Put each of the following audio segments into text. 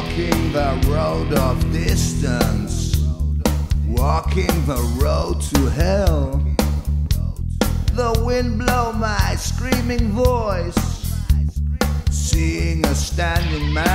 walking the road of distance, walking the road to hell. The wind blow my screaming voice, seeing a standing man.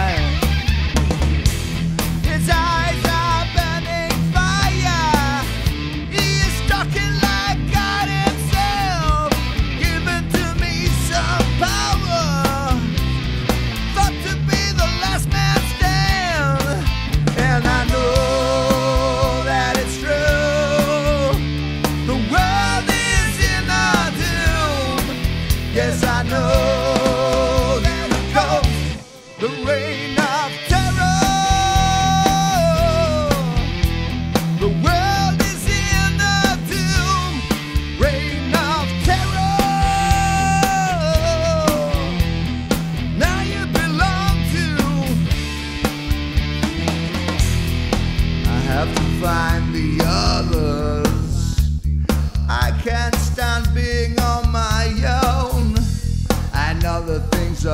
Yes, I know.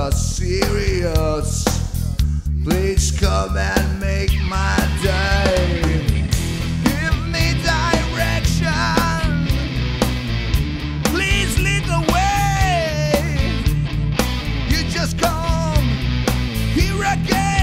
Are serious. Please come and make my day. Give me direction. Please lead the way. You just come here again.